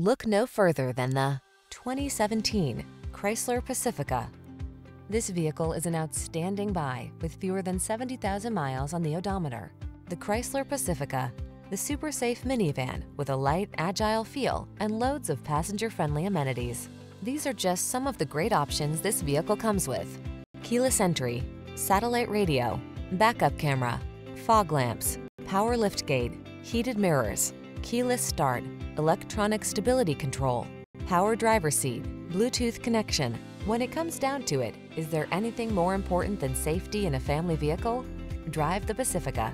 Look no further than the 2017 Chrysler Pacifica. This vehicle is an outstanding buy with fewer than 70,000 miles on the odometer. The Chrysler Pacifica, the super safe minivan with a light, agile feel and loads of passenger-friendly amenities. These are just some of the great options this vehicle comes with. Keyless entry, satellite radio, backup camera, fog lamps, power liftgate, heated mirrors, keyless start, electronic stability control, power driver seat, Bluetooth connection. When it comes down to it, is there anything more important than safety in a family vehicle? Drive the Pacifica.